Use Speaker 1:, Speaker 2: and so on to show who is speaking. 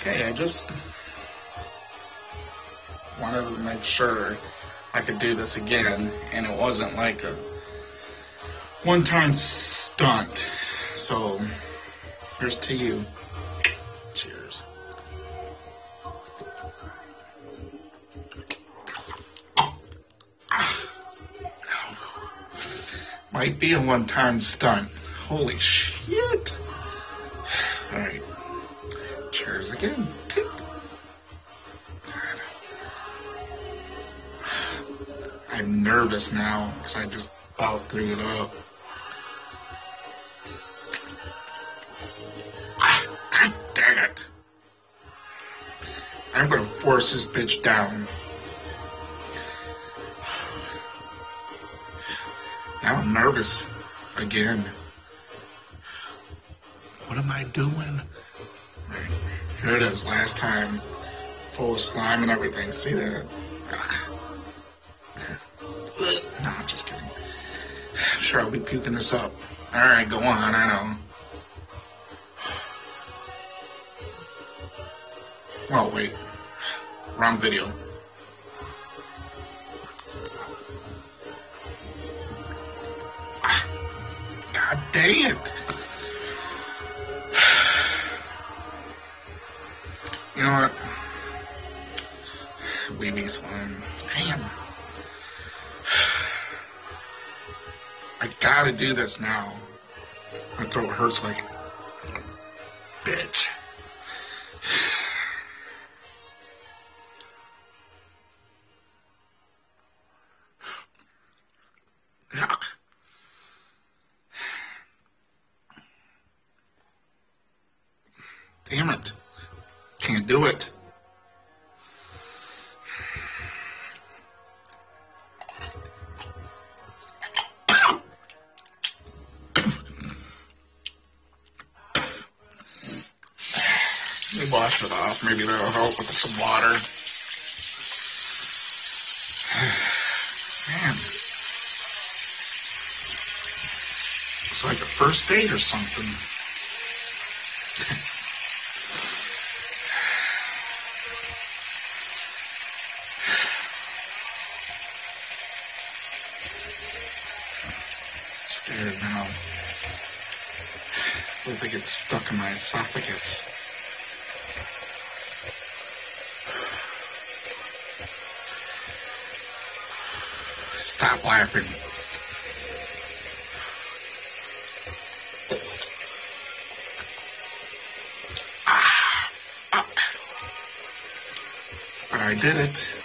Speaker 1: Okay, I just wanted to make sure I could do this again, and it wasn't like a one-time stunt. So, here's to you. Cheers. Might be a one-time stunt. Holy shit. Alright. Again. I'm nervous now because I just about threw it up. Ah, God dang it. I'm going to force this bitch down. Now I'm nervous again. What am I doing? Here it is, last time. Full of slime and everything. See that? No, I'm just kidding. I'm sure I'll be puking this up. Alright, go on, I know. Oh, wait. Wrong video. God dang it. Know what? Weeby slime. Damn. I gotta do this now. My throat hurts like bitch. Damn it. Can't do it. Me wash it off. Maybe that'll help with some water. Man. It's like a first date or something. Scared now. What if it gets stuck in my esophagus? Stop laughing. Ah, ah. But I did it.